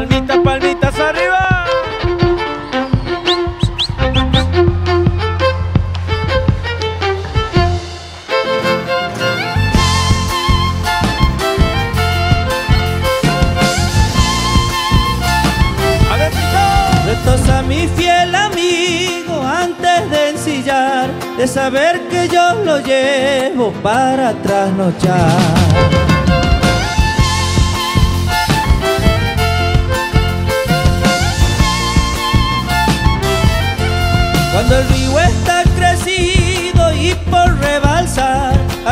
Palmitas, palmitas arriba. Retos a mi fiel amigo antes de ensillar, de saber que yo lo llevo para trasnochar.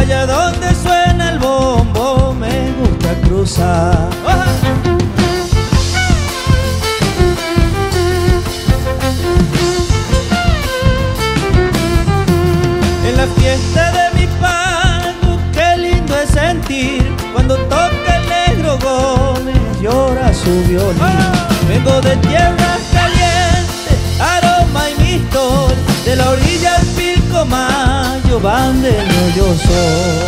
Allá donde suena el bombo me gusta cruzar. En la fiesta de mi pago, qué lindo es sentir cuando toca el negro Gómez, llora su violín. Vengo de Pilcomayo, bandeño yo soy.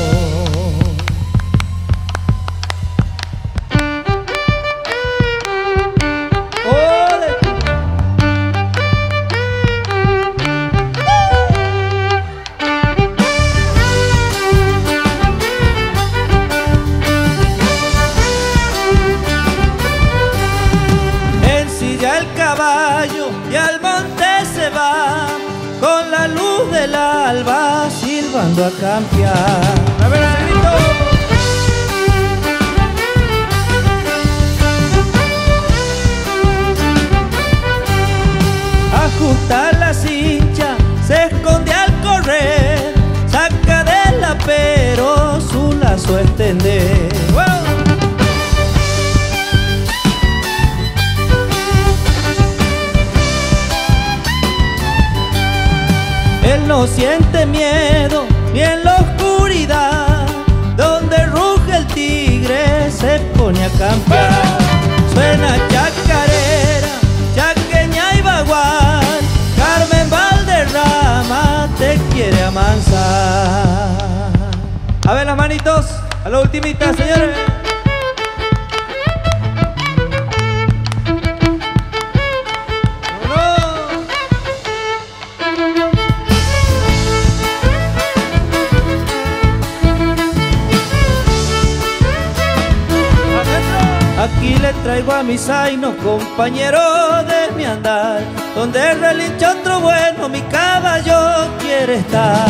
Silbando a campear. A ver, ese grito. Ajusta la cincha, se esconde al correr, saca del apero su lazo extender. Él no siente miedo A ver las manitos, a la ultimita, señores. Aquí le traigo a mi zaino, compañero de mi andar, donde relincha otro bueno, mi caballo quiere estar.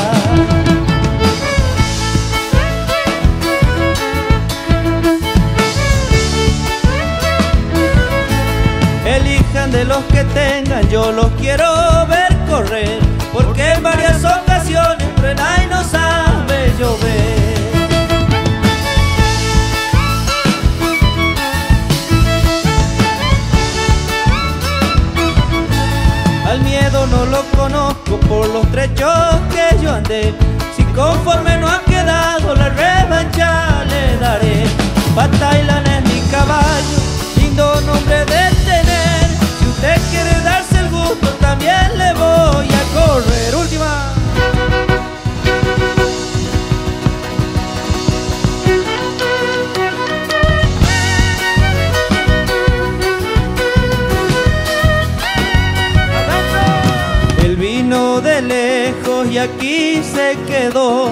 Yo los quiero ver correr, porque en varias ocasiones frena y no sabe llover. Al miedo no lo conozco por los trechos que yo andé. Si conforme no ha quedado, la revancha le daré. Patailan es mi caballo, lindo nombre de tener. Si usted quiere gusto, también le voy a correr. Última. Él vino de lejos y aquí se quedó.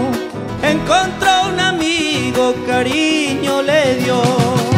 Encontró un amigo, cariño le dio.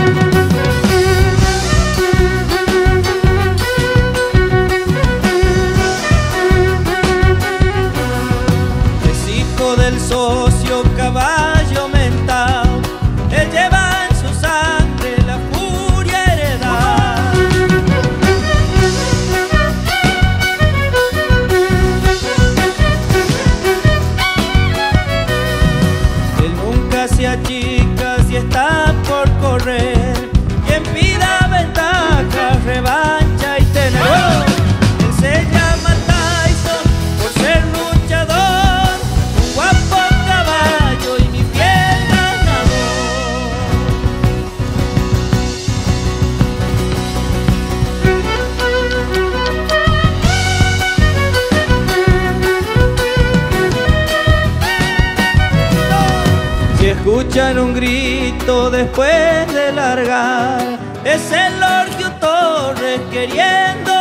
Si escuchan un grito después de largar, es el orgullo corre queriendo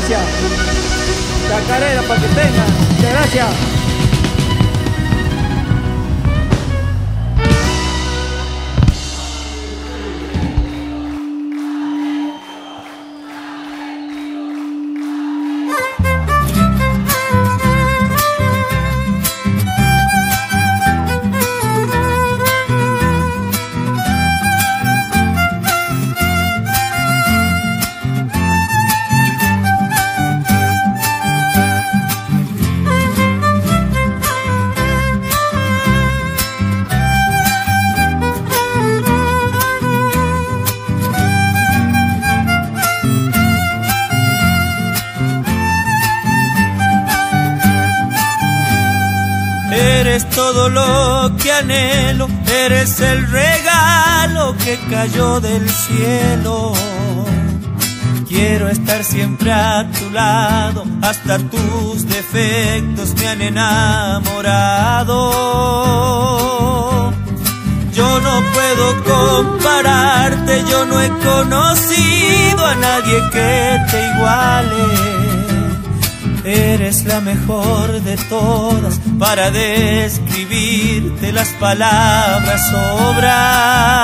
gracias. Chacarera para que tenga. Muchas gracias. Todo lo que anhelo, eres el regalo que cayó del cielo. Quiero estar siempre a tu lado, hasta tus defectos me han enamorado. Yo no puedo compararte, yo no he conocido a nadie que te iguale. Eres la mejor de todas para describirte las palabras sobran.